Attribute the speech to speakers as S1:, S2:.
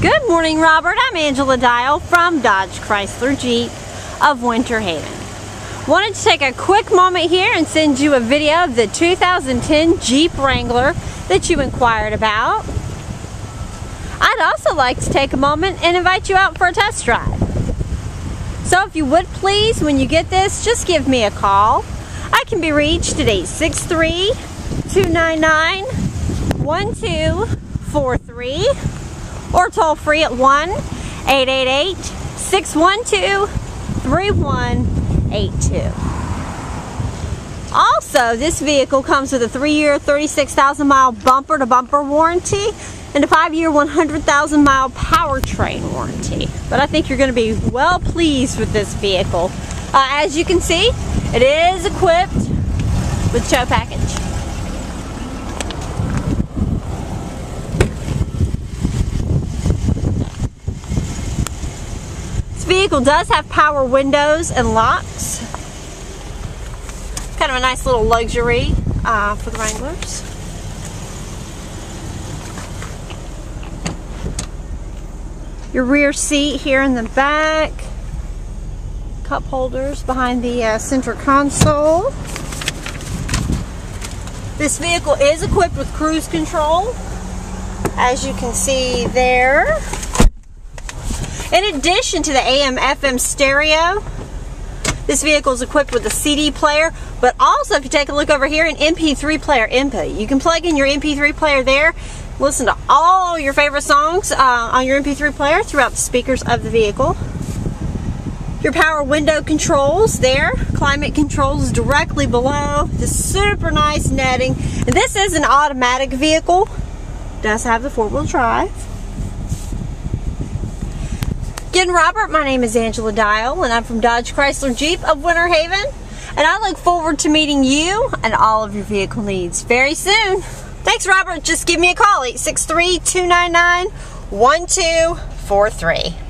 S1: Good morning, Robert. I'm Angela Dial from Dodge Chrysler Jeep of Winter Haven. Wanted to take a quick moment here and send you a video of the 2010 Jeep Wrangler that you inquired about. I'd also like to take a moment and invite you out for a test drive. So if you would please, when you get this, just give me a call. I can be reached at 863 299 1243 or toll free at 1 888 612 3182. Also, this vehicle comes with a 3-year, 36,000 mile bumper to bumper warranty and a 5-year, 100,000 mile powertrain warranty. But I think you're going to be well pleased with this vehicle. Uh, as you can see, it is equipped with tow package. Vehicle does have power windows and locks. Kind of a nice little luxury uh, for the Wranglers. Your rear seat here in the back. Cup holders behind the uh, center console. This vehicle is equipped with cruise control, as you can see there. In addition to the AM FM stereo, this vehicle is equipped with a CD player, but also if you take a look over here, an MP3 player input. You can plug in your MP3 player there, listen to all your favorite songs uh, on your MP3 player throughout the speakers of the vehicle. Your power window controls there, climate controls directly below, the super nice netting. And this is an automatic vehicle, does have the four-wheel drive. Again, Robert, my name is Angela Dial, and I'm from Dodge Chrysler Jeep of Winter Haven. And I look forward to meeting you and all of your vehicle needs very soon. Thanks, Robert. Just give me a call, 863 299 1243.